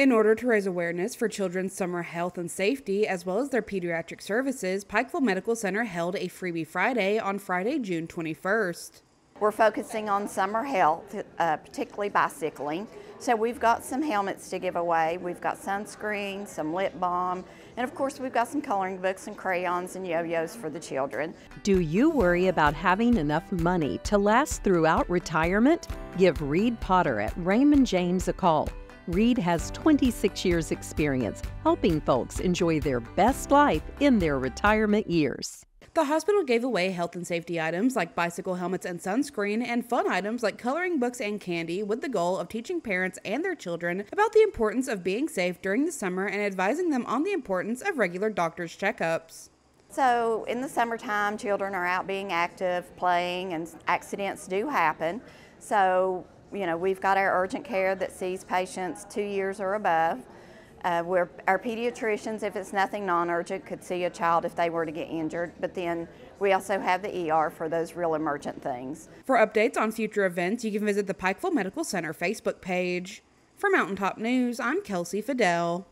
In order to raise awareness for children's summer health and safety, as well as their pediatric services, Pikeville Medical Center held a Freebie Friday on Friday, June 21st. We're focusing on summer health, uh, particularly bicycling. So we've got some helmets to give away. We've got sunscreen, some lip balm, and of course we've got some coloring books and crayons and yo-yos for the children. Do you worry about having enough money to last throughout retirement? Give Reed Potter at Raymond James a call. Reed has 26 years experience helping folks enjoy their best life in their retirement years. The hospital gave away health and safety items like bicycle helmets and sunscreen, and fun items like coloring books and candy, with the goal of teaching parents and their children about the importance of being safe during the summer and advising them on the importance of regular doctor's checkups. So, in the summertime, children are out being active, playing, and accidents do happen. So, you know, we've got our urgent care that sees patients two years or above. Uh, where our pediatricians, if it's nothing non-urgent, could see a child if they were to get injured. But then we also have the ER for those real emergent things. For updates on future events, you can visit the Pikeville Medical Center Facebook page. For Mountaintop News, I'm Kelsey Fidel.